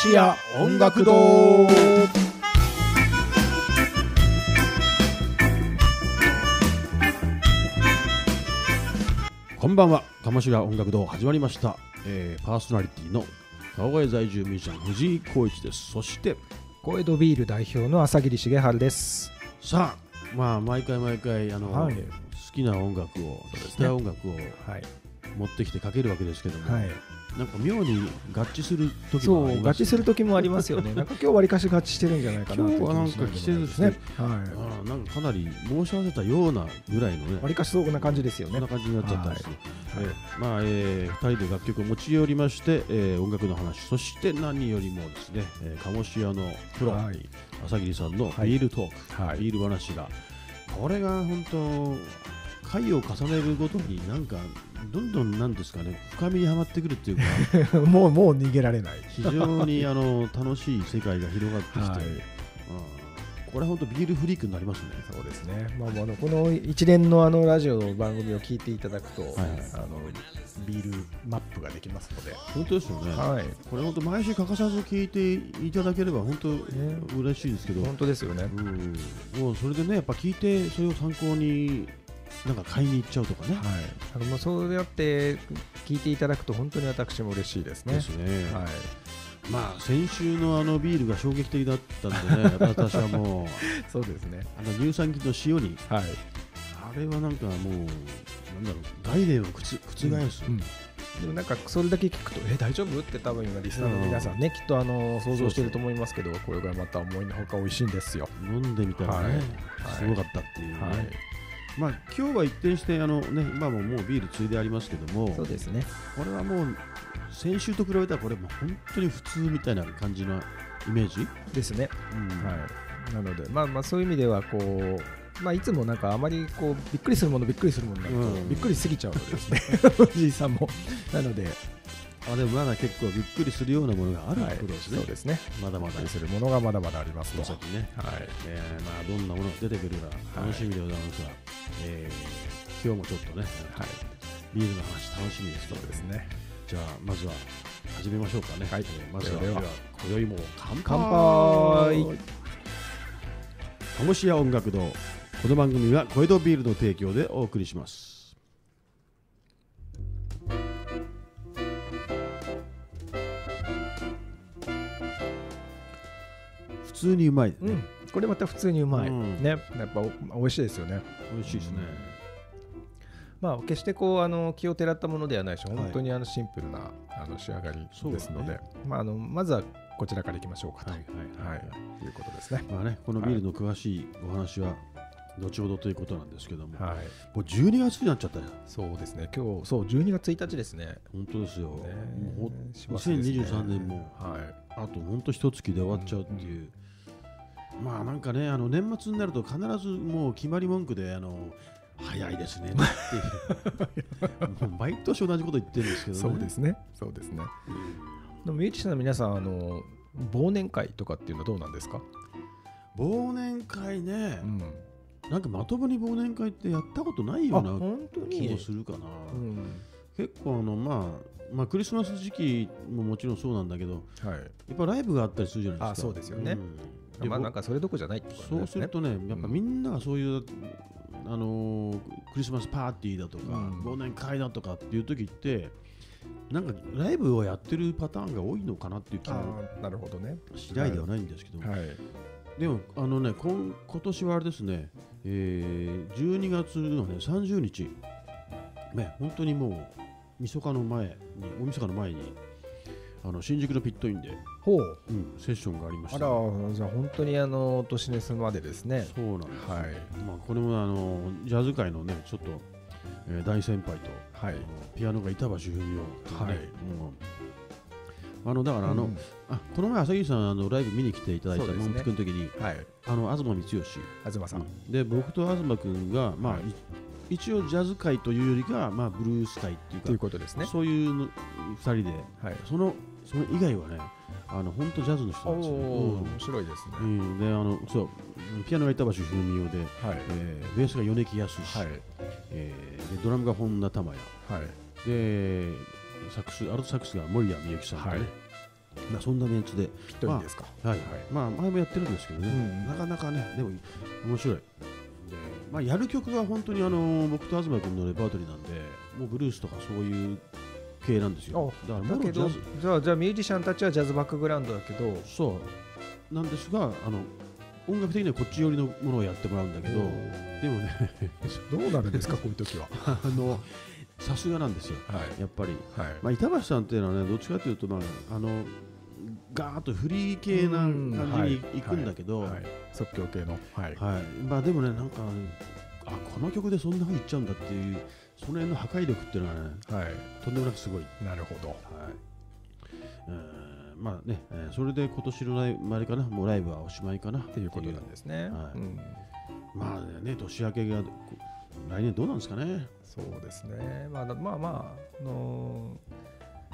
し屋音楽堂。こんばんは。鴨志田音楽堂始まりました、えーパーソナリティの川越在住ミュージシャン藤井光一です。そして小江戸ビール代表の朝霧重治です。さあまあ毎回毎回あの、はい。好きな音楽を聴きたい音楽をはい。持ってきてかけるわけですけども、はいなんか妙に合致する時そもありますう合致する時もありますよね。なんか今日わりかし合致してるんじゃないかな今日はなんかという気もしないですね。はあーなんかかなり申し合わせたようなぐらいのね。いわりかしそうな感じですよね。そんな感じになっちゃったんです、はい。えーまあえー、2人で楽曲を持ち寄りまして、えー音楽の話。そして何よりもですね、えー、鴨志屋のプロ、はい。朝霧さんのはい。ビールトーク、はい。ビール話が。これが本当回を重ねるごとになんかどんどんなんですかね深みにはまってくるっていうか。もうもう逃げられない。非常にあの楽しい世界が広がってきて、はい。うんこれは本当ビールフリークになりますね。そうですね、まあ、あのこの一連のあのラジオの番組を聞いていただくと、はいあのビールマップができますので、本当ですよね。はい、これ本当毎週欠かさず聞いていただければ本当嬉しいですけど、本当ですよね。うん、もうそれでねやっぱ聞いてそれを参考になんか買いに行っちゃうとかね。はい、あのそうやって聞いていただくと本当に私も嬉しいですね。ですね。はい、まあ先週のあのビールが衝撃的だったんでね 私はもうそうですね。あの乳酸菌の塩にはい。あれはなんかもうなんだろう概念を覆す。うんでもなんかそれだけ聞くと、え、大丈夫？って多分今リスナーの皆さんね、きっとあの想像してると思いますけど、これがまた思いのほか美味しいんですよ。飲んでみたらね、はいすごかったっていうね。はい。まあ今日は一転してあのね今ももうビールついでありますけども、そうですね。これはもう先週と比べたらこれもう本当に普通みたいな感じのイメージ？ですね。うんはい。なので、まあまあそういう意味ではこう。まあ、いつもなんかあまりこうびっくりするものびっくりするものになると、うんびっくりすぎちゃうのでですね おじいさんもなので、あでもまだ結構びっくりするようなものがあるはい。ってことですね。そうですね。まだまだするものがまだまだあります。と先ね。はい。えーまあどんなものが出てくるか楽しみでございますが、えー今日もちょっとね、はい。ビールの話楽しみですそうですね。じゃあまずは始めましょうかね。はい。えーまずはでは今宵も乾杯。乾杯。鴨志屋音楽堂。この番組は小江戸ビールの提供でお送りします通にうまい、ね。うん、これまた普通にうまい、うん。ね。やっぱお美味しいですよね。美味しいですね、まあ決してこうあの気をてらったものではないしい。本当にあのシンプルなあの仕上がりそうですね。ですので。まああのまずはこちらからいきましょうかと、はいうことですね。まあねこのビールの詳しいお話は後ほどということなんですけども、はい。もう12月になっちゃったよそうですね。今日そう12月1日ですね。本当ですよ、ねもう師走ですね。2023年もはい。あと本当一月で終わっちゃうっていう、まあなんかねあの年末になると必ずもう決まり文句であの早いですね。っていうもう毎年同じこと言ってるんですけどね。そうですね。そうですね。でもミュージシャンの皆さんあの忘年会とかっていうのはどうなんですか、忘年会ね。う、ん、なんかまともに忘年会ってやったことないあような本当に？気もするかな、うん。結構あのまあまあクリスマス時期ももちろんそうなんだけどはい。やっぱライブがあったりするじゃないですか。あそうですよね。ん。でまあぼなんかそれどころじゃないってことそうするとね、やっぱみんながそういう、あのークリスマスパーティーだとか、うん。忘年会だとかっていう時って、なんかライブをやってるパターンが多いのかなっていう気もなるほどね。次第ではないんですけど、はい。でも、あのね、今今年はあれですね、えー、12月のね、30日、ね、本当にもう、みそかの前に、大晦日の前に、あの新宿のピットインで、ほう。うん、セッションがありましあたね、らじゃあ本当にあの年ネスまでですね。そうなんですよ。はい。まあ、これもあのジャズ界のねちょっと、えー大先輩と、はい。ピアノが板橋文夫ね、はい。もう。あのだからあの、うん。あこの前朝霧さんあのライブ見に来ていただいたそうですね。モンピクの時にはい。あの東光義、東さん、うん。で僕と東君が、まあはい。い一応ジャズ界というよりか、まあ、ブルース界っていうというかことですね。そういうの二人ではい。そのそれ以外はねあの本当ジャズの人おなんですよ、お面白いですね、うん、であのそう。ピアノが板橋文夫で、はい。えーベースが米木康、はい。えーでドラムが本田珠也。はい。でサックスアルトサックスが森谷美幸さんとね、はい。まあそんなメンツで、ぴったりですか、はい。まあ前もやってるんですけどね、うん。なかなかねでも面白い。でまあやる曲が本当にあの僕と東君のレパートリーなんで、もうブルースとかそういう系なんですよ。だからだけどもろジャズ。じゃあじゃあミュージシャンたちはジャズバックグラウンドだけど。そう。なんですが、あの音楽的にはこっち寄りのものをやってもらうんだけど、でもね。どうなるんですかこういう時は。あのさすがなんですよ。はい。やっぱり。はい。まあ、板橋さんっていうのはねどっちかというと、まあ、あのガーッとフリー系なうん感じにいくんだけど、はい、即興系の。はい。はい。まあ、でもねなんかあこの曲でそんなふうにいっちゃうんだっていうその辺の破壊力っていうのはねはい。とんでもなくすごい、なるほど。えーまあね、えーそれで今年のライブあれかなもうライブはおしまいかな。っっていうことなんですね、はい。うん、まあね年明けが来年どうなんですかね。そうですね。まあだまあまあ、あのー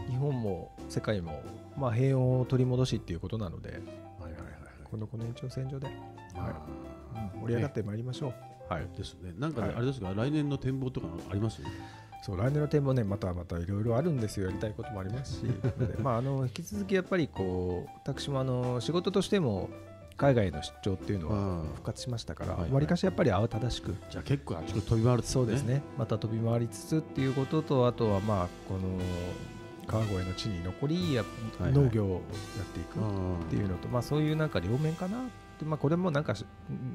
日本も世界も、まあ、平穏を取り戻しっていうことなので、はいはいはいこのこの延長線上で、あー。盛り上がってまいりましょう、はい、ですね。なんかね、はい。あれですが来年の展望とかあります？そう来年の展もねまたまたいろいろあるんですよ。やりたいこともありますし。まああの引き続きやっぱりこう私もあの仕事としても海外の出張っていうのはあ復活しましたからはいはい。わり、かしやっぱり慌ただしく。じゃあ結構あちこち飛び回るってそうですね。また飛び回りつつっていうこととあとはまあこの川越の地に残りやはい農業をやっていくあっていうのと、まあそういうなんか両面かなってまあこれもなんかし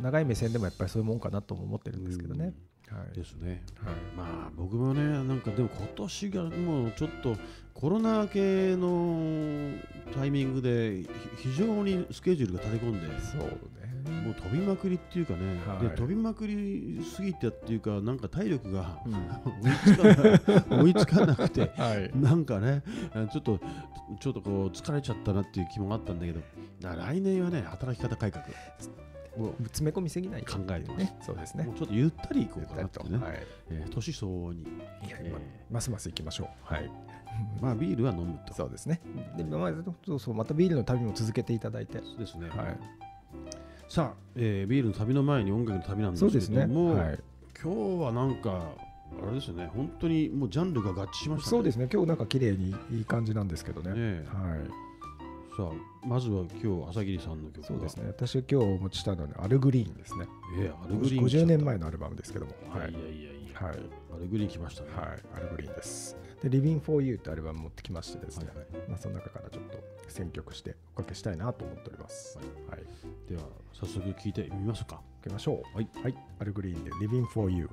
長い目線でもやっぱりそういうもんかなとも思ってるんですけどね、はい。ですね。はい。まあ僕もねなんかでも今年がもうちょっとコロナ系のタイミングでひ非常にスケジュールが立て込んでそうねもう飛びまくりっていうかね、はい。で飛びまくりすぎてっていうかなんか体力がうん。追いつかなくて はい。なんかねちょっとちょっとこう疲れちゃったなっていう気もあったんだけど来年はね働き方改革。を詰め込みすぎない考えてね。そうですね。もうちょっとゆったりいこうかなってね、はい。えー年相応に、えー。ますますいきましょう。はい。まあビールは飲むと。そうですね。で、まあ、そうそうまたビールの旅も続けていただいて。そうですね、はいさあ、えービールの旅の前に音楽の旅なんですけども、はい。今日はなんかあれですよね。本当にもうジャンルが合致しましたね。そうですね。今日なんか綺麗にいい感じなんですけどね。ねえ。はい。さあまずは今日朝霧さんの曲が。そうですね。私今日お持ちしたのはねアルグリーンですね。えーアルグリーン来ちゃ50った年前のアルバムですけども。はい。いやいやいやいや、はい。アルグリーン来ましたね。はい。アルグリーンです。で Living for You ってアルバム持ってきましてですね、はいはい。まあ、その中からちょっと選曲しておかけしたいなと思っております。はい、では早速聞いてみますか。受けましょう。はい、はい、アルグリーンで Living for You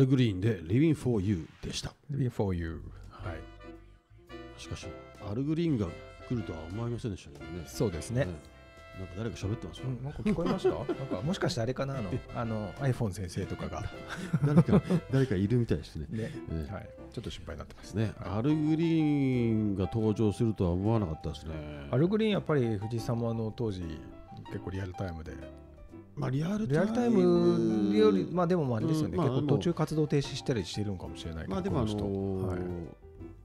ルグリーンで Living for You でした。Living for you はい。しかし、アルグリーンが来るとは思いませんでしたけどね。そうですね、なんか誰か喋ってますよ。うん、なんか聞こえました？なんかもしかしてあれかな？あのあの iPhone 先生とかが。誰か、誰かいるみたいですね。ね、ええ。はい、ちょっと心配になってます。ね、アルグリーンが登場するとは思わなかったですね。アルグリーンやっぱり藤井さんもあの当時結構リアルタイムでまあ、リアルリアルタイムよりまあでもあれですよね、うんまあ結構途中活動停止したりしてるのかもしれないけど、まあでもあのーはい、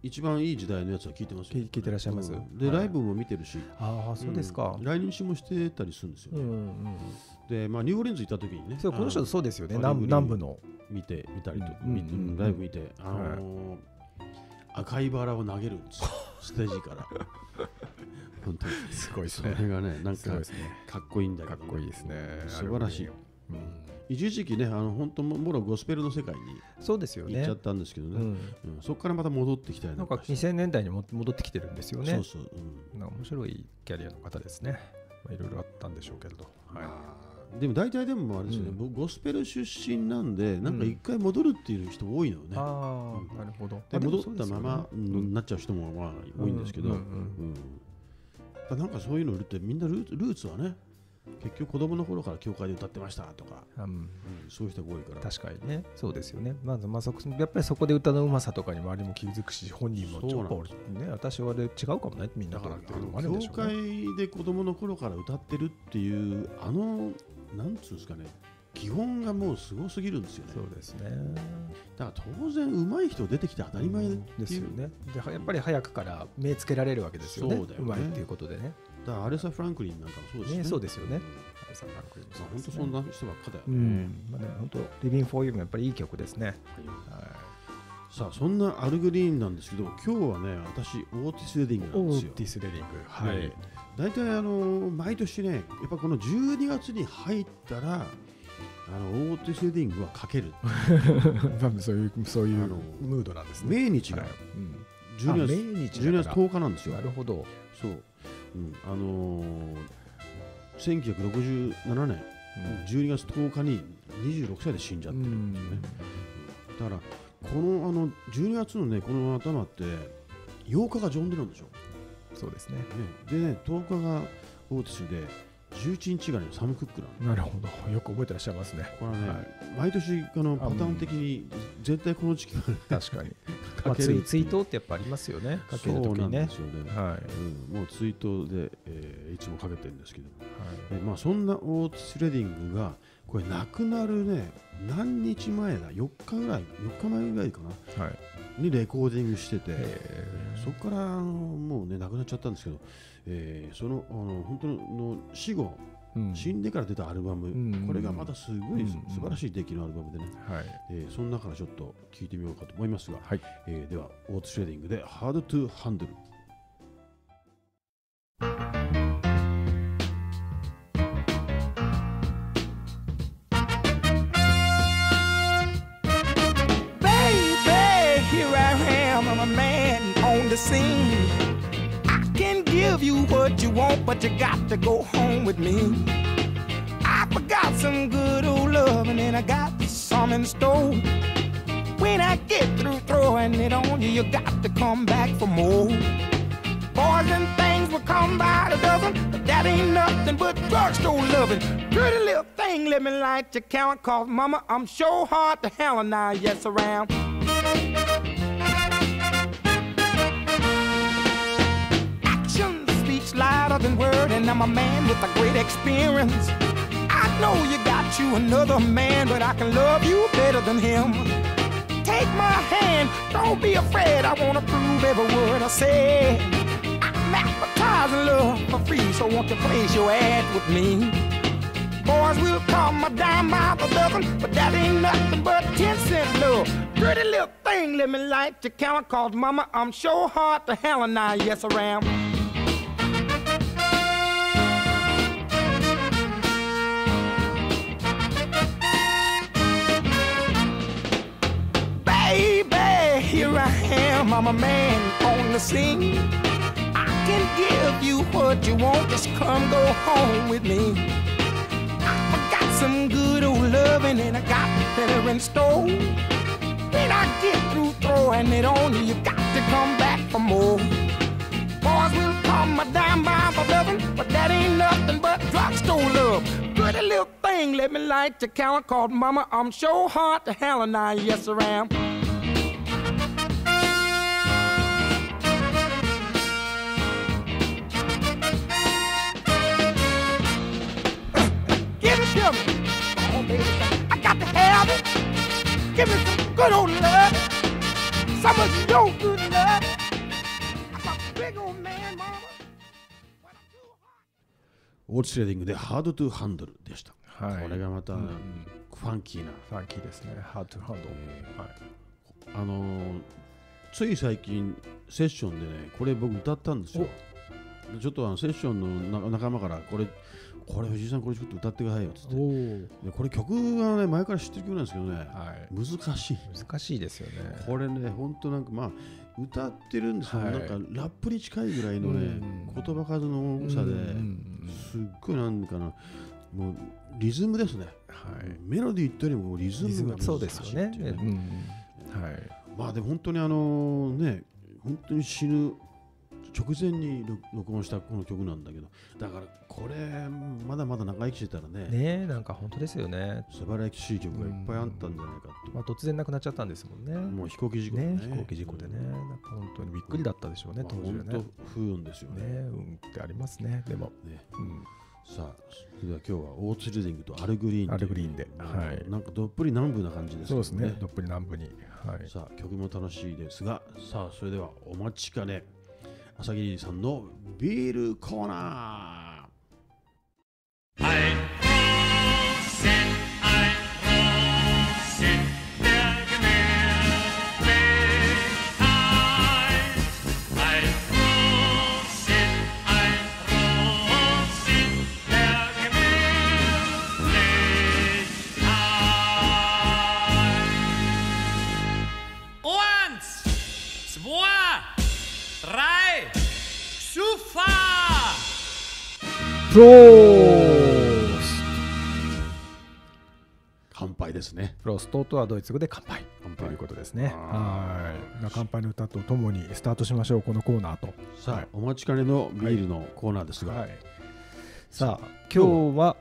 一番いい時代のやつは聞いてますよ。聞い聞いてらっしゃいます？うん。で、はい。ライブも見てるし、ああそうですか。ん、来日もしてたりするんですよね。うんうん。で、まあ、ニューオーリンズ行った時にね、そうこの人あそうですよね。南部南部の。見てみたりと、ライブ見て、あのー赤いバラを投げるんですよ、ステージから。本当に。すごいですそれがね、なんかかっこいいんだけど、かっこいいですね。素晴らしい。うん。一時期ね、あの本当ももろゴスペルの世界にそうですよね。行っちゃったんですけどね、うん。うん。そこからまた戻ってきたりなんかして2000年代にも戻ってきてるんですよね。そうそう、うん。なんか面白いキャリアの方ですね。まあいろいろあったんでしょうけれど。はい。まあでも大体でもあれですよね、うん。僕ゴスペル出身なんで、なんか一回戻るっていう人多いのね。ああ、なるほど。で戻ったままうんなっちゃう人もまあ多いんですけど、うんなんかそういうのってみんなルーツはね結局子供の頃から教会で歌ってましたとか、うんうんそういう人が多いから確かにね、そうですよね。まず、まあ、そこやっぱりそこで歌のうまさとかに周りも気づくし、本人もちょっとね、私はで違うかもね、みんなかからっていうのもあるんでし教ょうね。会で子供の頃から歌ってるっていうあのなんつうんですかね基本がもうすごすぎるんですよねそうですね。だから当然上手い人出てきて当たり前うですよね。でやっぱり早くから目つけられるわけですよね。そうだよねまいっていうことでね。だからアレサ・フランクリンなんかもそうですよねねそうですよねんアレサフランクリンもまあ本当うですねそんな人ばっかだようね、ん。まあでも本当、リビン・フォー・ユーもやっぱりいい曲ですね。はいさあそんなアルグリーンなんですけど今日はね私オーティス・レディングなんオですよーティス・レディング。ははいい。大体あの毎年ねやっぱこの12月に入ったらあのオーティス・レディングはかける。そういう、そういうムードなんですね。命日がはい。うん。12月あ命日12月だから。10日なんですよ。なるほど。そう、うん、あのー、1967年12月10日に26歳で死んじゃってるんですよね、だからこのあの12月のねこの頭って8日がジョン・ディロンでしょ、そうですね。ね、でね10日がオーティスで11日がねサム・クックなのなるほど。よく覚えてらっしゃいますね。これはね、はい毎年あのあパターン的に絶対この時期はね確かに。まあ、かけるツイツイートってやっぱありますよね。かけるとそうなんきにね。ですよね、はい。うん、もうツイートで、えーいつもかけてるんですけどはいえまあ、そんなオーティス・レディングがこれ亡くなるね何日前だ？4日ぐらい4日前ぐらいかな？はい。にレコーディングしてて、えそこからもうね亡くなっちゃったんですけど、えーそのあの本当の死後ーうん。死んでから出たアルバム、んこれがまたすごいうん素晴らしい出来のアルバムでね、はい。えーその中からちょっと聞いてみようかと思いますが、はい。えーではオーティス・レディングで Hard to Handle I can give you what you want, but you got to go home with me. I forgot some good old love, and then I got some in store. When I get through throwing it on you, you got to come back for more. Boys and things will come by the dozen, but that ain't nothing but drugstore loving. Pretty little thing, let me light your count, cause mama, I'm sure hard to handle now, yes, around. Than word, and I'm a man with a great experience. I know you got you another man, but I can love you better than him. Take my hand, don't be afraid. I wanna prove every word I say. I'm advertising love for free, so won't you place your ad with me? Boys will call my dime by the dozen, but that ain't nothing but 10 cent love. Pretty little thing, let me light your count, cause mama, I'm sure hard to hell and I, yes, I am. Here I am, I'm a man on the scene. I can give you what you want, just come go home with me. I got some good old loving and I got better in store. When I get through throwing it on you, you got to come back for more. Boys will call my dime by for loving, but that ain't nothing but drugstore love. Pretty little thing, let me light your count called Mama. I'm sure hard to hell and I, yes, I am. Give me some good old love. Some of your good love. I'm a big old man, mama. Hot. オーツレディングでハードトゥハンドルでした。はいこれがまた、うんファンキーな。ファンキーですね。ハートハンド。はい。あのーつい最近セッションでね、これ僕歌ったんですよ。でちょっとあのセッションのな仲間からこれ、これ藤井さんこれちょっと歌ってくださいよっつって。これ曲がね前から知ってる曲なんですけどね、はい。難しい。難しいですよね。これね、本当なんかまあ歌ってるんですけど、はいなんかラップに近いぐらいのね、うん言葉数の多さで、すっごいなんかな、もうリズムですね。はい。メロディーってよりもリズムが難しいムそうですよね。っていううんはい。まあでも本当にあのね、本当に死ぬ直前に録録音したこの曲なんだけど、だからこれまだまだ長生きしてたらね、ねえなんか本当ですよね。素晴らしい曲がいっぱいあったんじゃないかと。まあ突然亡くなっちゃったんですもんね。もう飛行機事故でね飛行機事故でね。なんか本当にびっくりだったでしょうねまあ当時はね。本当不運ですよねね。うんってありますね。でも。ねうん。さあ、それでは今日はオーツリディングとアルグリーンアルグリーンでまあはいなんかどっぷり南部な感じですけどそうですね。どっぷり南部に。はい。さあ、曲も楽しいですが、さあ、それではお待ちかね、朝霧さんのビールコーナー。はいプロース乾杯ですね。プロストとはドイツ語で乾杯乾杯ということですね。あはい。まあ乾杯の歌とともにスタートしましょう、このコーナーと。さあ、はいお待ちかねのビールのコーナーですが、はい、さあ今日は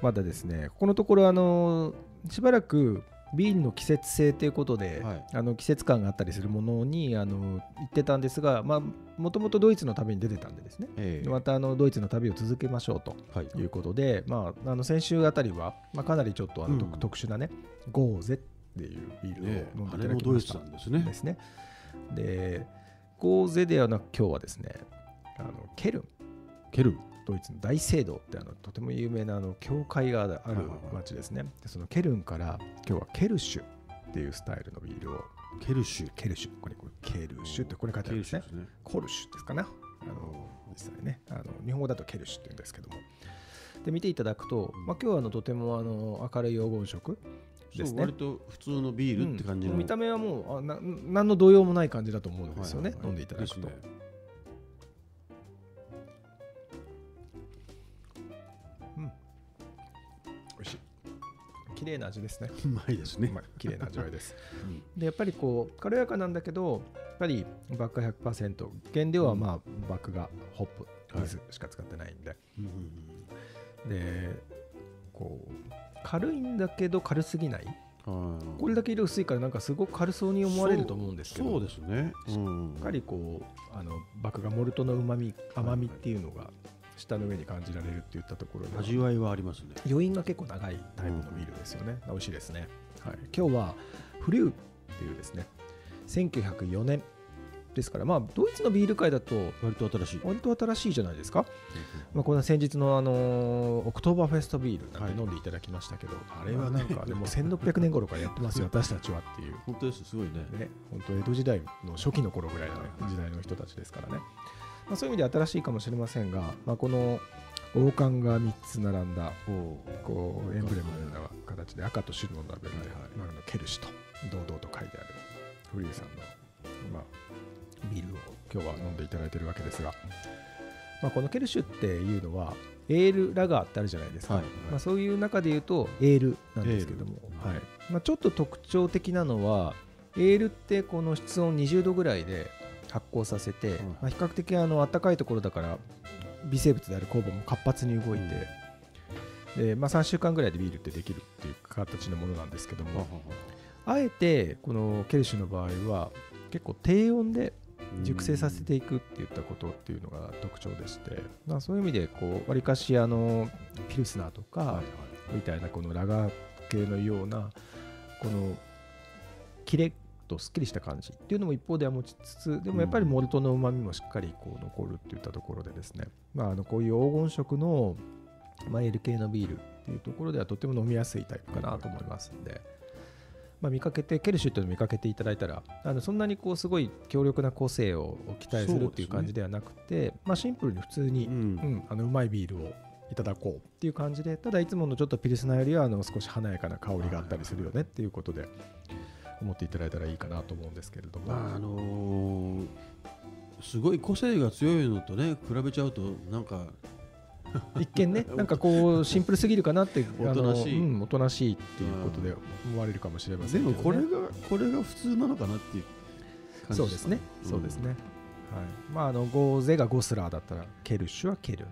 まだですねここのところあのしばらくビールの季節性ということで、はい。あの季節感があったりするものにあの言ってたんですがもともとドイツの旅に出てたんでですね。ええ。またあのドイツの旅を続けましょうとはい、いうことで、まあ、あの先週あたりは、まあ、かなりちょっとあの、うん。特殊なねゴーゼっていうビールねを飲んでいただきましたドイツなんですね。ですね。で、ゴーゼではなく今日はですね、あのケルン、ケルドイツの大聖堂ってあのとても有名なあの教会がある町ですね。でそのケルンから今日はケルシュっていうスタイルのビールを、ケルシュ。ケルシュ、これこれケルシュってこれ書いてあるんですねね。コルシュですかな。あの実際ねあの、日本語だとケルシュって言うんですけども。で見ていただくと、まあ、今日はあのとてもあの明るい黄金色ですね割。と普通のビールって感じの、うん見た目はもうあな何の動揺もない感じだと思うんですよね、はいはいはい飲んでいただくと、綺麗な味ですね。うまいですね。まあ綺麗な味わいです。うん。でやっぱりこう軽やかなんだけどやっぱりバック100%原料はまあバックがホップ水しか使ってないんで、うん。うんでこう軽いんだけど軽すぎない。はいこれだけ色薄いからなんかすごく軽そうに思われると思うんですけどそうですね、うん。しっかりこうあの麦芽モルトの旨味甘みっていうのが舌の上に感じられるっていったところ味わいはありますね。余韻が結構長いタイプのビールですよね、美味しいですね、はい、今日はフリューっていうですね。1904年。ですからまあドイツのビール界だと割と新しい。割と新しいじゃないですか、まあ、この先日の、あのーオクトーバーフェストビールなんて飲んでいただきましたけど、あれはなんかでも1600 年頃からやってますよ私たちはっていう。本当ですすごいね。ね、本当江戸時代の初期の頃ぐらいの時代の人たちですからね、まあ、そういう意味では新しいかもしれませんが、まあ、この王冠が3つ並んだこうエンブレムのような形で赤と白のラベルで、まあ、あのケルシュと堂々と書いてあるフリューさんの、まあ、ビールを今日は飲んでいただいているわけですが、まあ、このケルシュっていうのはエールラガーってあるじゃないですか、はい。はいまあ、そういう中で言うとエールなんですけども、はい。まあ、ちょっと特徴的なのはエールってこの室温20度ぐらいで発酵させて、ん。まあ、比較的あの暖かいところだから微生物である酵母も活発に動いて、でまあ、3週間ぐらいでビールってできるっていう形のものなんですけども、あえてこのケルシュの場合は結構低温で熟成させていくっていったことっていうのが特徴でして、まあ、そういう意味でこうわりかしあのピルスナーとかみたいなこのラガー系のようなこのキレとすっきりした感じっていうのも一方では持ちつつでもやっぱりモルトのうまみもしっかりこう残るっていったところでですね、まあ、あのこういう黄金色の、まあ、エール系のビールっていうところではとても飲みやすいタイプかなと思いますんで。まあ、見かけてケルシュっていうのを見かけていただいたらあのそんなにこうすごい強力な個性を期待するっていう感じではなくて、まあ、シンプルに普通に、ううんん、あのうまいビールをいただこうっていう感じでただいつものちょっとピルスナーよりはあの少し華やかな香りがあったりするよねっていうことで思っていただいたらいいかなと思うんですけれども、まああのーすごい個性が強いのとね比べちゃうとなんか 一見ね なんかこうシンプルすぎるかなっておとなしい。あのうん、おとなしいっていうことで思われるかもしれませんけど、ね、でもこれがこれが普通なのかなっていう感じそうですね、そうですね、はい。まああのゴーゼがゴスラーだったらケルシュはケル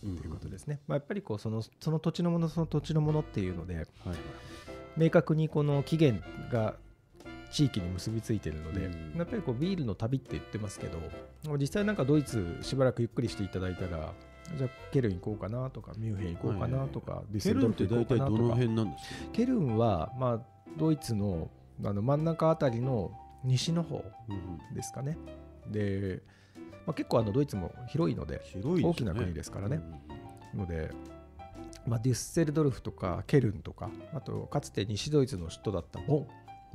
ということですね、まあ、やっぱりこうそのその土地のものその土地のものっていうのではい。明確にこの起源が地域に結びついているので、うん。やっぱりこうビールの旅って言ってますけど実際なんかドイツしばらくゆっくりしていただいたらじゃあケルン行こうかなとかミュンヘン行こうかなとか、デュッセケルンルドルフって大体どの辺なんですか？ケルンは、まあ、ドイツのあの真ん中あたりの西の方うんですかね。で、まあ、結構あのドイツも広いのでね。大きな国ですからね。ので、まあ、デュッセルドルフとかケルンとかあとかつて西ドイツの首都だったボンうん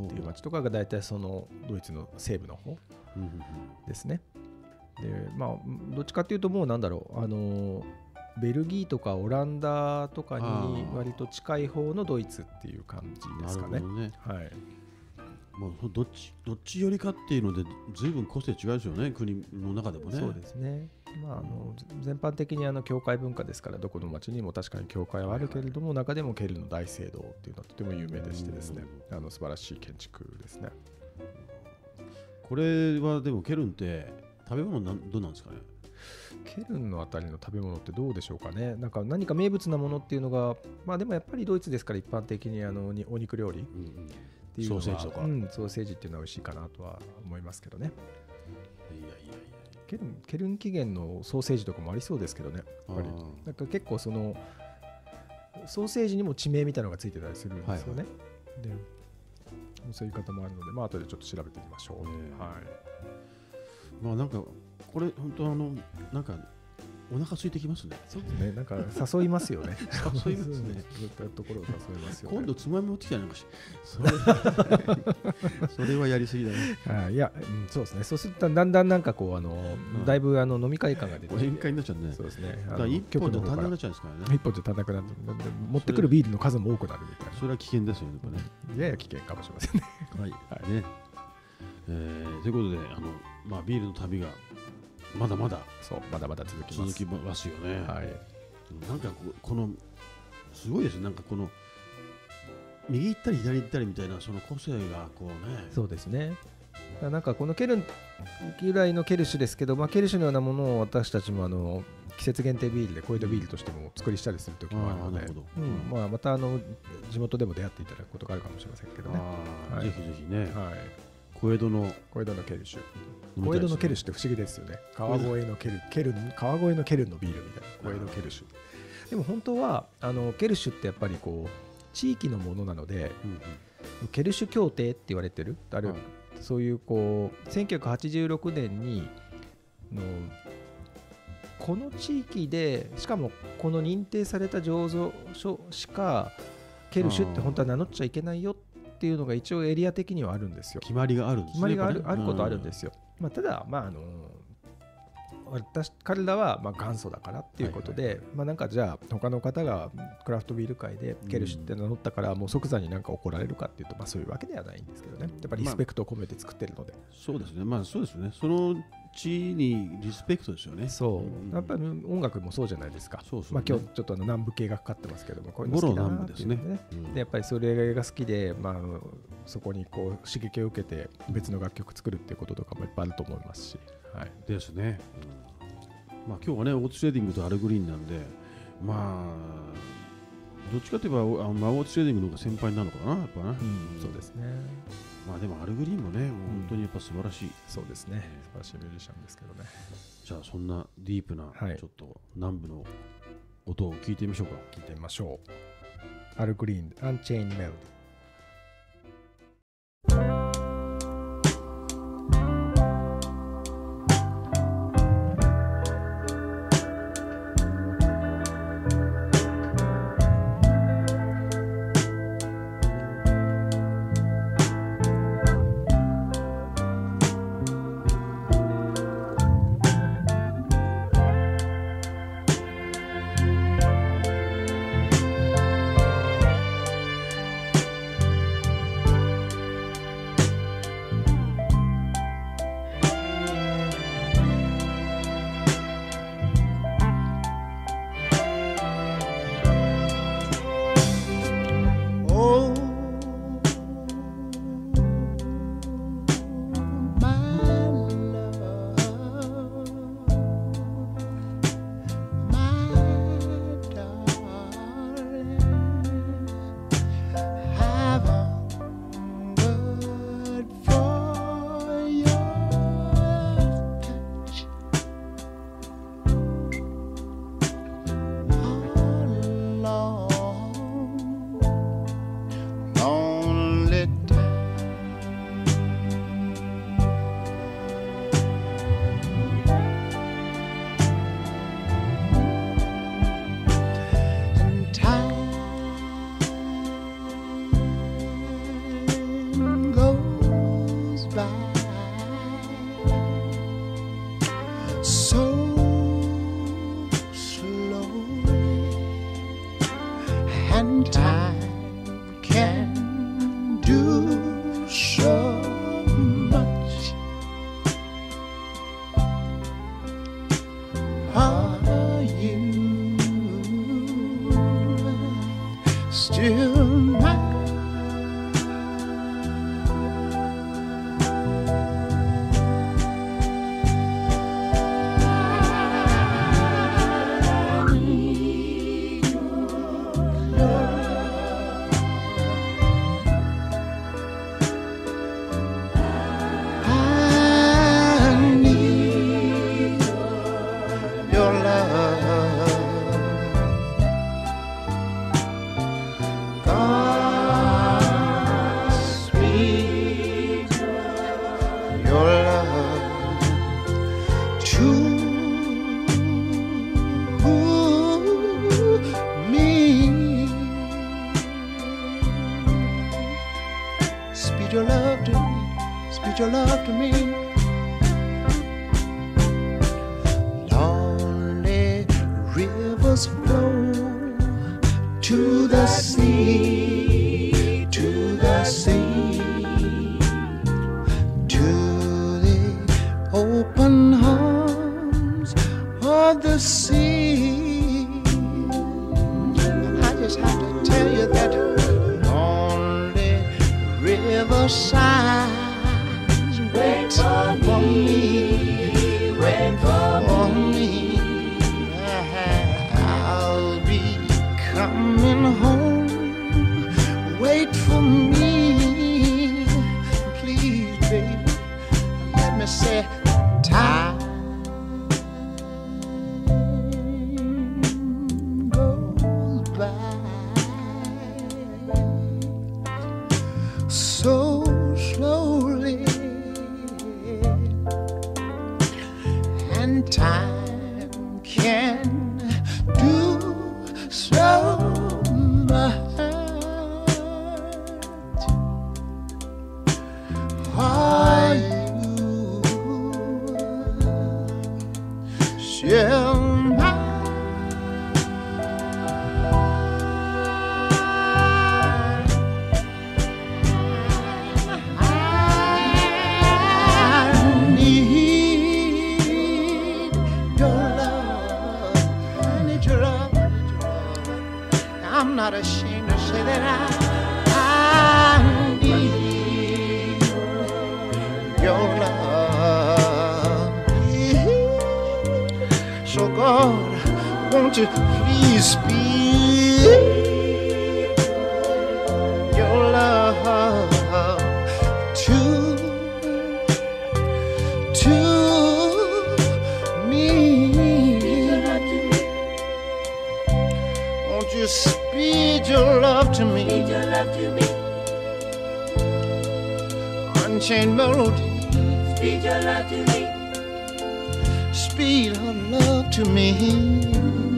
っていう町とかが大体そのドイツの西部の方ですね。でまあどっちかっていうともうなんだろうあのベルギーとかオランダとかに割と近い方のドイツっていう感じうんですかね。なるほどね。はいもうどっちどっち寄りかっていうので随分個性違うですよね国の中でもね。そうですね。まあ、あの全般的にあの教会文化ですからどこの町にも確かに教会はあるけれども中でもケルンの大聖堂っていうのはとても有名でしてですね。あの素晴らしい建築ですね。これはでもケルンって食べ物なんどうなんですかね？ケルンのあたりの食べ物ってどうでしょうかね？なんか何か名物なものっていうのがまあでもやっぱりドイツですから一般的にあのにお肉料理っていうのはソーセージとかうん、ソーセージっていうのは美味しいかなとは思いますけどね。いやいやいやケルンケルン起源のソーセージとかもありそうですけどねやっぱりなんか結構そのソーセージにも地名みたいなのがついてたりするんですよね。でそういう方もあるので、まあ後でちょっと調べてみましょう。ええはい。まあなんかこれ本当あのなんかお腹空いてきますねそうですね。なんか誘いますよね。誘いますねそういったところを誘いますよね。今度つまみ持ってきたらなんかし それそれはやりすぎだねはいいや、うん、そうですね。そうするとだんだんなんかこうあの、んだいぶあの飲み会感が出て宴会になっちゃうねそうですね。だ一本で足んなくなっなちゃうんですからね一本じゃ足んなくなっ持ってくるビールの数も多くなるみたいな。それは危険ですよねやねやや危険かもしれませんね。はい、はいね、えーということであの、まあ、ビールの旅がまだまだそう、まだまだ続きます。続きますよね。はい。なんかこうこのすごいですねなんかこの右行ったり左行ったりみたいなその個性がこうねそうですね。なんかこのケルン由来のケルシュですけど、まあ、ケルシュのようなものを私たちもあの季節限定ビールで小江戸ビールとしてもお作りしたりする時もあるのでうんまあ、またあの地元でも出会っていただくことがあるかもしれませんけどね。ぜひぜひね、はい、小江戸の小江戸のケルシュ。小江戸のケルシュって不思議ですよね。川越のケルケル川越のケルンのビールみたいな。小江戸ケルシュ。でも本当はあのケルシュってやっぱりこう地域のものなので、うんうんケルシュ協定って言われてる？ある、はいそういうこう1986年にのこの地域でしかもこの認定された醸造所しかケルシュって本当は名乗っちゃいけないよっていうのが一応エリア的にはあるんですよ。決まりがあるんですね決まりがある,、あることはあるんですよ。まあ、ただ、まああの私彼らはまあ元祖だからっていうことで、まあなんかじゃあ他の方がクラフトビール界でケルシュって名乗ったからもう即座になんか怒られるかっていうとまあそういうわけではないんですけどね。やっぱりリスペクトを込めて作ってるので、そうですね。まあそうですね。その地にリスペクトですよね。そう、ん。やっぱり音楽もそうじゃないですか。そうそうまあ、今日ちょっとあの南部系がかかってますけどもこういうの好きだなっていうボロ南部ですね。うん。でやっぱりそれが好きで、まあそこにこう刺激を受けて別の楽曲作るっていうこととかもいっぱいあると思いますし、はい、ですね、うん。まあ今日はねオーティス・レディングとアルグリーンなんでまあどっちかといえばおあのまあオーティス・レディングの方が先輩なのかなやっぱね、そうですねまあでもアルグリーンもねもう本当にやっぱ素晴らしい、そうですね。素晴らしいミュージシャンですけどね。じゃあそんなディープな、はい。ちょっと南部の音を聞いてみましょうか。聞いてみましょう。アルグリーンアンチェインメロディ your love. So God, won't you please speak your love to to me. Won't you speed your love to me? Unchained melody. Speed your love to me. Speed her love to me.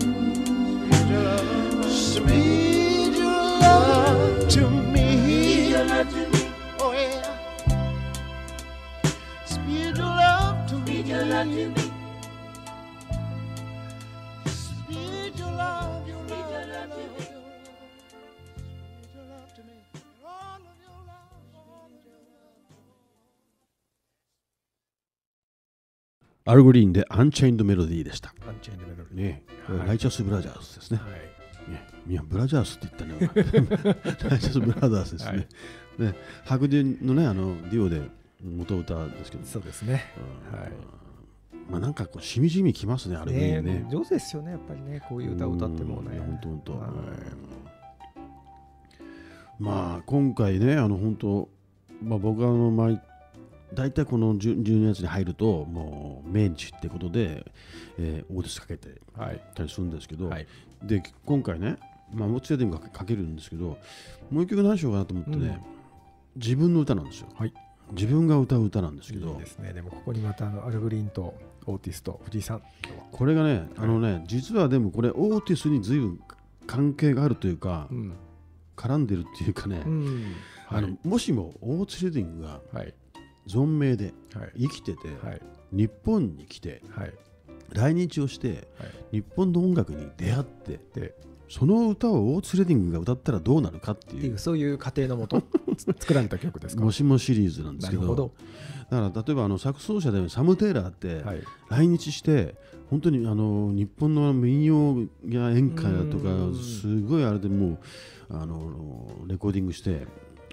アルグリーンでアンチェインドメロディーでした。アンチェインドメロディーね、はいライチャスブラジャーズですね。はいねいや、ブラジャースって言ったね。ライチャスブラザーズですね。はいで、白人のね、あの、デュオで元歌ですけど、そうですねうんはいまあなんかこう、しみじみきますね、アルグリーンね。ね上手ですよねやっぱりねこういう歌を歌ってもね本当本当。はいまあ今回ねあの本当まあ僕はあの毎大体この10 12月に入るともう命日ってことで、えーオーディスかけてはい。たりするんですけど、はい。で今回ねまあモーツェディングかかけるんですけどもう一曲何しようかなと思ってね、うん。自分の歌なんですよ、はい。自分が歌う歌なんですけどいいですね。でもここにまたあのアルグリーンとオーティスと藤井さん。これがねあのね、実はでもこれオーティスに随分関係があるというか、うん。絡んでるっていうかね、うん。あのもしもオーツェディングがはい存命ではい。生きてて、はい。日本に来てはい。来日をしてはい。日本の音楽に出会ってでその歌をオーツレディングが歌ったらどうなるかっていいううそういう過程のもと 作られた曲ですか？もしもシリーズなんですけどなるほど。だから例えばあのサク奏者でサム・テイラーってはい。来日して本当にあの日本の民謡や演歌やとかうん。すごいあれでもうあのレコーディングして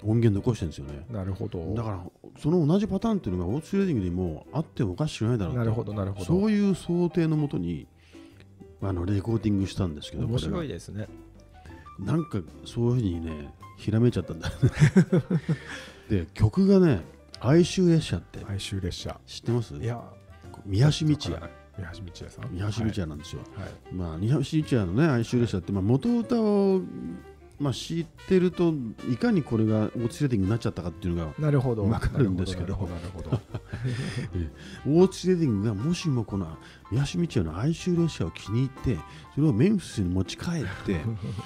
音源残してるんですよね。なるほど。だからその同じパターンっていうのがオーツレディングにもあってもおかしくないだろうとなるほどなるほど。そういう想定のもとにあのレコーディングしたんですけど面白いですね。がなんかそういうふうにねひらめいちゃったんだ で曲がね「哀愁列車」って哀愁列車。知ってます？いや宮橋道也。わからない宮橋道也さん。宮橋道也なんですよ、はい。はい。まあ宮橋道也のね哀愁列車って、まあ、元歌を、まあ、知ってるといかにこれがオーツレディングになっちゃったかっていうのがなるほど。わかるんですけど。オーツレディングがもしもこの宮橋道也の哀愁列車を気に入ってそれをメンフィスに持ち帰って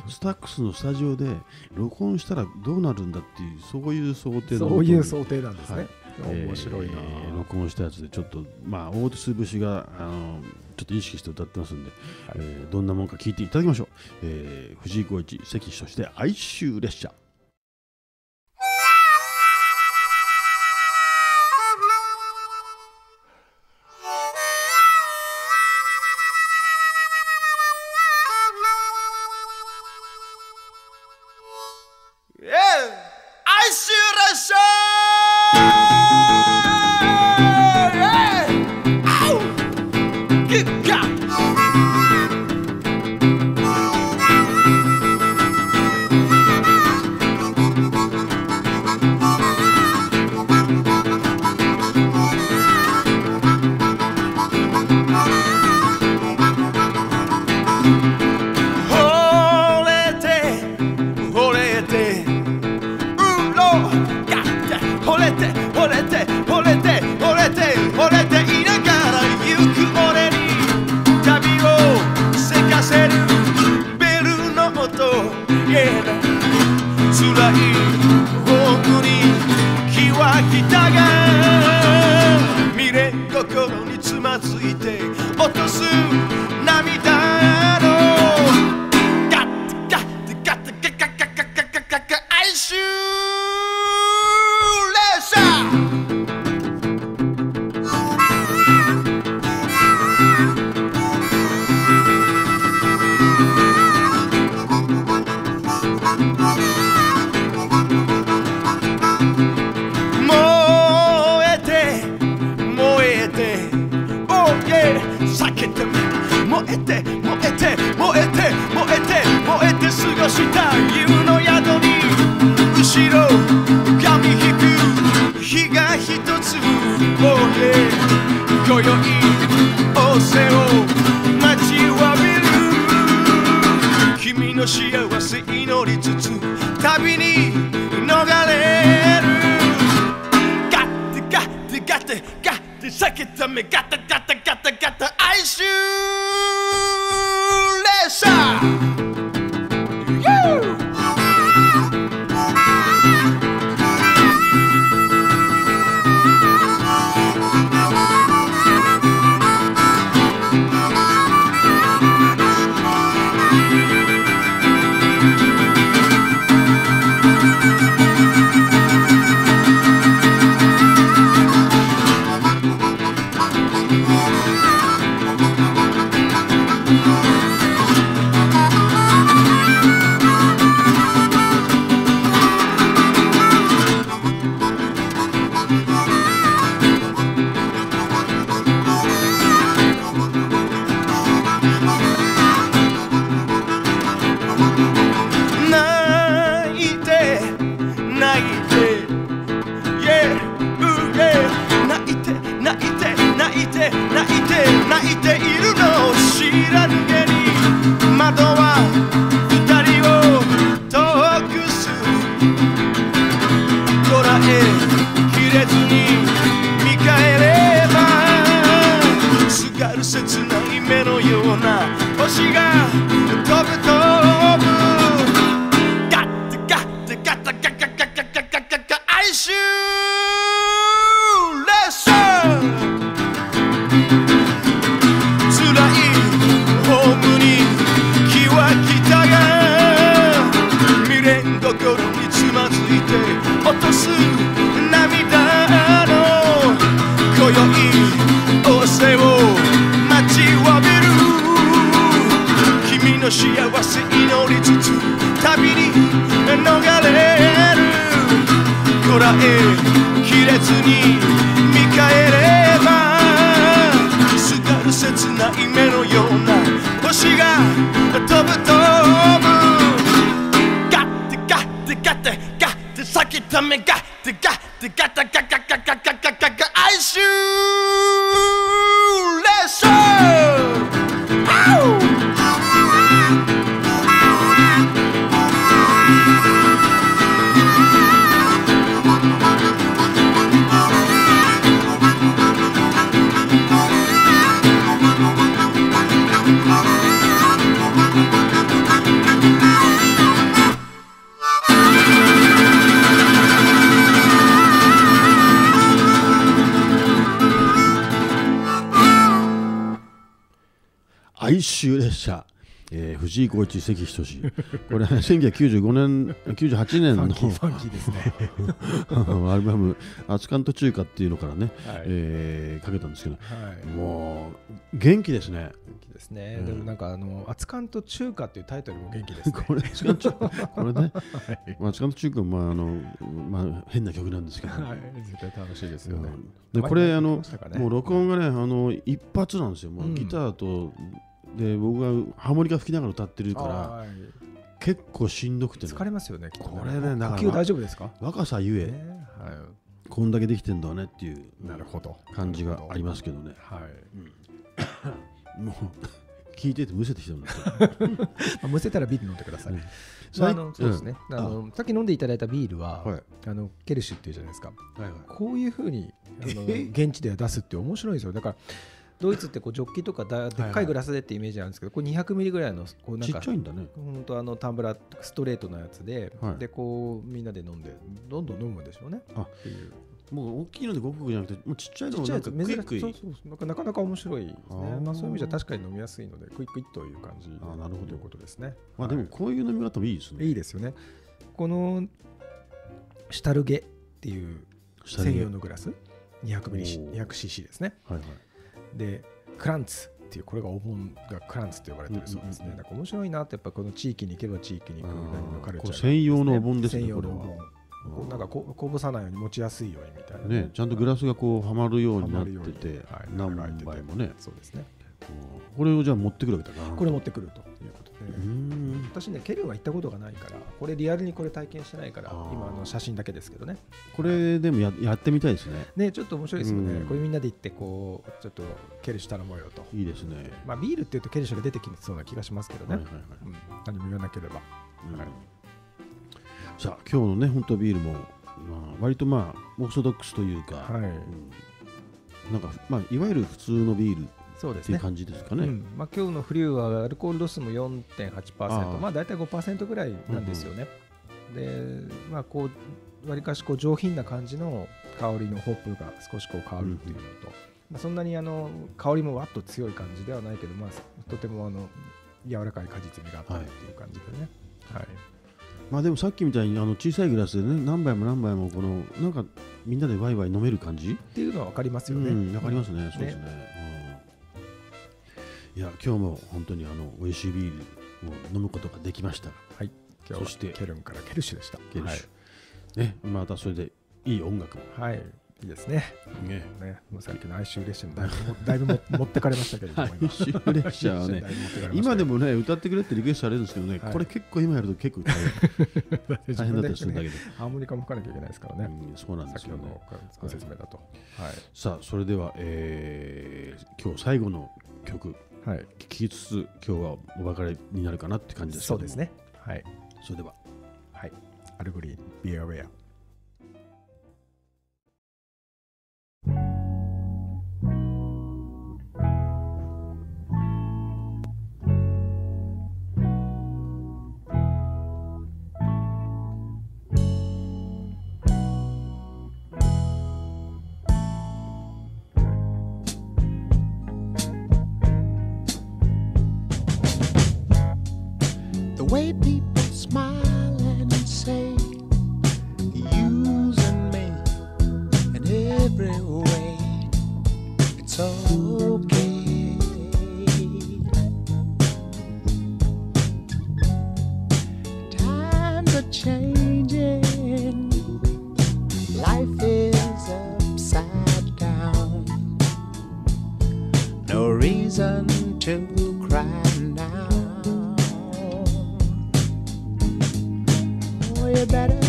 スタックスのスタジオで録音したらどうなるんだっていうそういう想定のそういうう想定なんですね、はい面白いな、えー録音したやつでちょっとまあ大津節があのちょっと意識して歌ってますんで、えーどんなもんか聞いていただきましょう、えー藤井浩一関所して哀愁列車哀愁列車、えー藤井浩一関仁。これ1995年98年の アルバム「アツカント中華」っていうのからね、はい。えーかけたんですけど。はい。もう元気ですね。元気ですね、うん。でもなんかあの「熱燗と中華」っていうタイトルも元気ですね。これ熱燗中華これね、まあ、熱燗と中華まああの、まあ、変な曲なんですけど、はい。絶対楽しいですよね、でこれあのね。もう録音がねあの一発なんですよ。もううん。ギターと、で僕がハーモニカ吹きながら歌ってるからはい。結構しんどくてね。疲れますよねこれねだから大丈夫ですか？若さゆえ、ねはこんだけできてんだねっていうい、なるほど。感じがありますけどね。はい。もう聞いててむせてきたんですよ。まあむせたらビール飲んでください、うん。まあ、あ最のそうですね、うん。あのさっき飲んでいただいたビールは、はい。あのケルシュっていうじゃないですか。はいはい。こういうふうにあのえ？現地では出すって面白いですよ。だからドイツってこうジョッキとかだでっかいグラスでってイメージなんですけど、これ200ミリぐらいのこうなんちっかちゃいんだね。本当あのタンブラーストレートのやつで、はい。でこうみんなで飲んでどんどん飲むんでしょうね。あっていう。もう大きいのでごくごくじゃなくてもうちっちゃいのをちっちゃないんかクイックイ。そうそうそう。なんかなか面白いですね。まあ、そういう意味じゃ確かに飲みやすいのでクイックイッという感じあーなるほど。ということですね。まあでもこういう飲み方もいいですね。いいですよね。このシュタルゲっていう専用のグラス。200ml おー。200cc ですね。はいはいでクランツっていうこれがお盆がクランツと呼ばれてるそうですね、うんうんうんなんか面白いなってやっぱこの地域に行けば地域に行くあー何のカルチャーこれ専用のお盆ですね専用のおなんかここぼさないように持ちやすいようにみたいなね。ちゃんとグラスがこうはまるようになっててはい何杯もね。そうですね。うん。これをじゃあ持ってくるわけだなこれ持ってくるということで、うーん。私ねケルンは行ったことがないからこれリアルにこれ体験してないから今あの写真だけですけどね。これでもややってみたいですね。ねちょっと面白いですよね、うん。これみんなで行ってこうちょっとケルシュ頼もうよと。いいですね。まあビールっていうとケルシュが出てきそうな気がしますけどね、はいはいはい。うん、何も言わなければ。うん。はい。さあ今日のね本当ビールも、まあ、割とまあオーソドックスというか、はいうんなんかまあいわゆる普通のビールっそうですね。ていう感じですかね。うん。まあ、今日のフリューはアルコール度数も4.8%あー。まあ大体5%ぐらいなんですよね、でまあこうわりかしこう上品な感じの香りのホップが少しこう変わるっていうのと、まあ、そんなにあの香りもわっと強い感じではないけど、まあ、とてもあの柔らかい果実味があったりっていう感じでね、はい。まあでもさっきみたいにあの小さいグラスでね何杯も何杯もこのなんかみんなでワイワイ飲める感じ？っていうのは分かりますよね。うん、わかりますね。そうですね。うんいや今日も本当にあの美味しいビールを飲むことができました。はい、今日はそしてケルンからケルシュでした。ケルシュ。ね、またそれでいい音楽も。はい、はい、いいですね。ね。ね、もうさっきの哀愁列車にだいぶもだいぶも 持ってかれましたけれども、今哀愁列車はね。今でもね歌ってくれってリクエストされるんですけどね、はい。これ結構今やると結構大変。大変だったりするんだけど、ハーモニカも吹かなきゃいけないですからね。うんそうなんですよね。ご説明だと。さあそれでは、えー今日最後の曲はい。はい。聴きつつ今日はお別れになるかなって感じですそうですね。はい。それでははい。アルグリーン、Be Aware。The reason to cry now. Oh, you better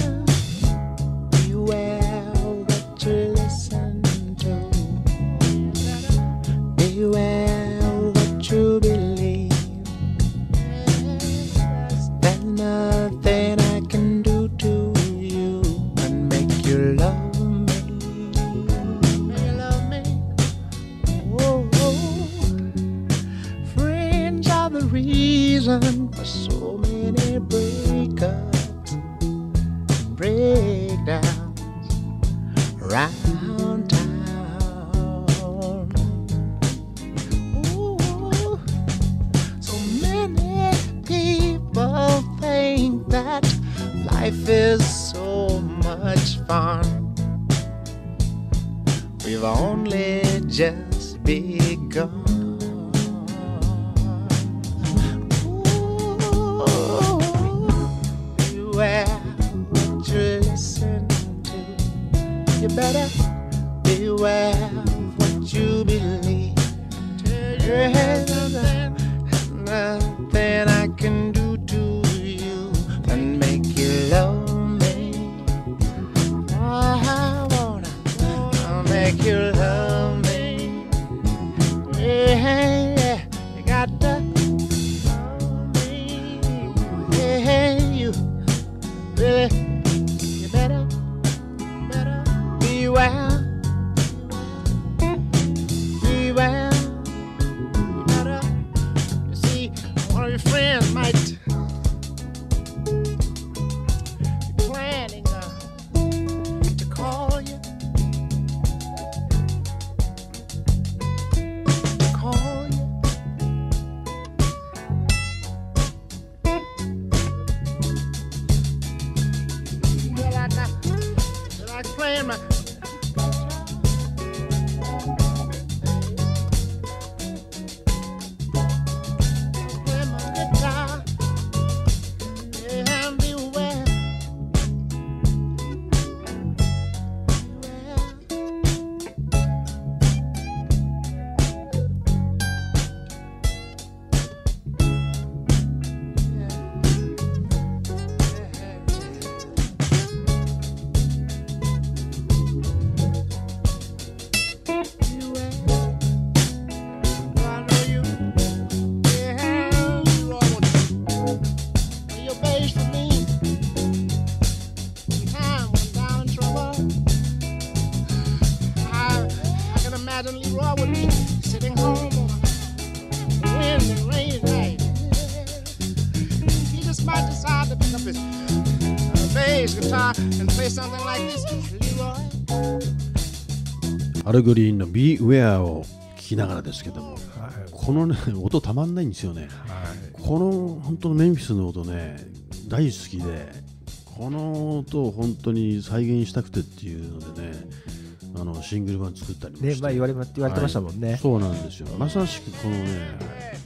got Might decide to pick up his uh, bass guitar and play something like this. Leroy. アルグリーンの Be Where を聞きながらですけどもはい。このね音たまんないんですよね。はい。この本当のメンフィスの音ね大好きでこの音を本当に再現したくてっていうのでねあのシングル版作ったりもして、ねまあ言われま言われてましたもんね、そうなんですよ。まさしくこのね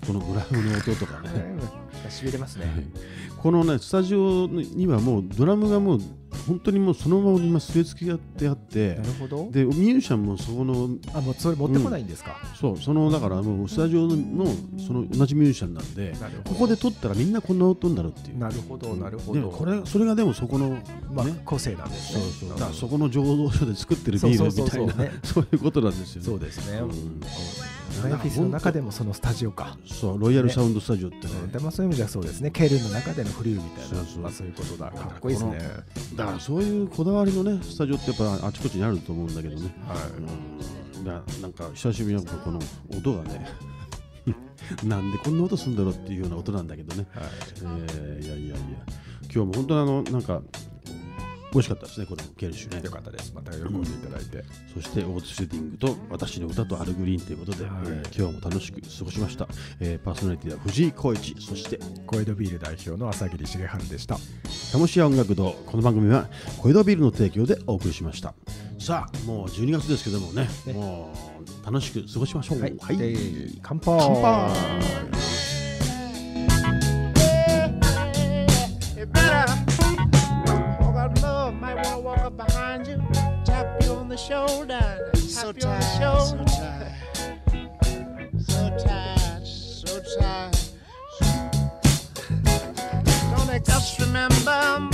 このグラムの音とかねしびれますね。このねスタジオにはもうドラムがもう本当にもうそのまま今据え付けてあってなるほど。でミュージシャンもそこのあもうそれ持ってこないんですか、そうそのだからもうスタジオのその同じミュージシャンなんでなるほど。ここで撮ったらみんなこんな音になるっていう。なるほどなるほど。これそれがでもそこのねまあ、個性なんですそうねそう。だそこの醸造所で作ってるビールみたいなそう。ね。そういうことなんですよね。そうですね、うんメンフィスの中でもそのスタジオか、そうロイヤルサウンドスタジオってね。でまあ、そういう意味じゃそうですね。ケルンの中でのフリューみたいな。そうそう。まあ、そういうことだ。かっこいいですね。だからそういうこだわりのねスタジオってやっぱあちこちにあると思うんだけどね。はい。うん。だなんか久しぶりにこの音がね なんでこんな音するんだろうっていうような音なんだけどね、はい。えーいやいやいや。今日も本当にあのなんか美味しかったですねこのケルシュねよかったですまた喜んでいただいて、そしてオートシューティングと私の歌とアルグリーンということで、はいえー今日も楽しく過ごしました、えーパーソナリティは藤井浩一そして小江戸ビール代表の朝霧重治でした楽しい音楽堂この番組は小江戸ビールの提供でお送りしましたさあもう12月ですけどもねねもう楽しく過ごしましょうはい、はいで乾杯乾杯 shoulder, So tired, shoulder. so tired, so tired, so tired. Don't just remember